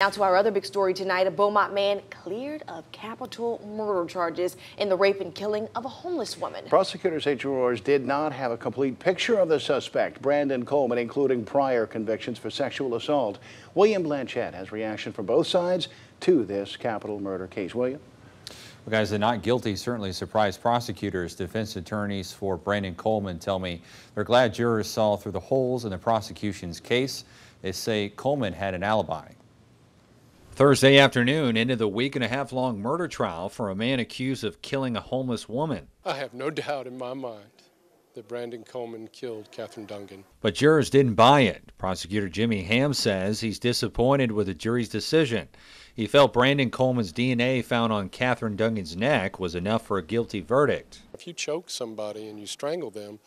Now to our other big story tonight, a Beaumont man cleared of capital murder charges in the rape and killing of a homeless woman. Prosecutors say jurors did not have a complete picture of the suspect, Brandon Coleman, including prior convictions for sexual assault. William Blanchette has reaction from both sides to this capital murder case. William? Well, guys, the not guilty certainly surprised prosecutors. Defense attorneys for Brandon Coleman tell me they're glad jurors saw through the holes in the prosecution's case. They say Coleman had an alibi. Thursday afternoon into the week and a half long murder trial for a man accused of killing a homeless woman. I have no doubt in my mind that Brandon Coleman killed Catherine Dungan. But jurors didn't buy it. Prosecutor Jimmy Ham says he's disappointed with the jury's decision. He felt Brandon Coleman's DNA found on Catherine Dungan's neck was enough for a guilty verdict. If you choke somebody and you strangle them,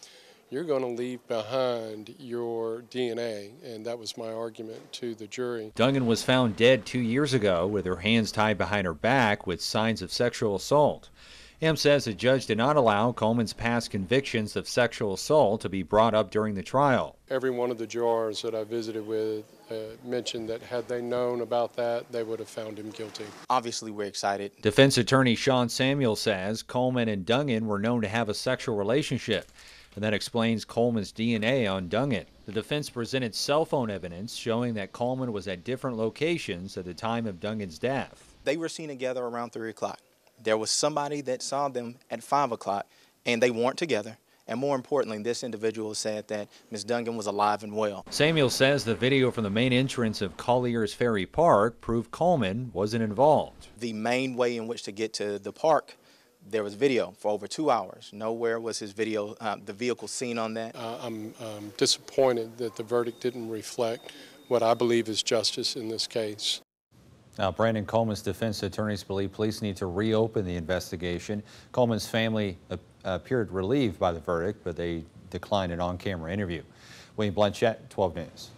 you're going to leave behind your DNA, and that was my argument to the jury. Dungan was found dead two years ago with her hands tied behind her back with signs of sexual assault. Ham says the judge did not allow Coleman's past convictions of sexual assault to be brought up during the trial. Every one of the jurors that I visited with uh, mentioned that had they known about that, they would have found him guilty. Obviously, we're excited. Defense attorney Sean Samuel says Coleman and Dungan were known to have a sexual relationship and that explains Coleman's DNA on Dungan. The defense presented cell phone evidence showing that Coleman was at different locations at the time of Dungan's death. They were seen together around 3 o'clock. There was somebody that saw them at 5 o'clock, and they weren't together. And more importantly, this individual said that Ms. Dungan was alive and well. Samuel says the video from the main entrance of Collier's Ferry Park proved Coleman wasn't involved. The main way in which to get to the park there was video for over two hours. Nowhere was his video, uh, the vehicle seen on that. Uh, I'm um, disappointed that the verdict didn't reflect what I believe is justice in this case. Now, Brandon Coleman's defense attorneys believe police need to reopen the investigation. Coleman's family appeared relieved by the verdict, but they declined an on-camera interview. William Blanchette, 12 News.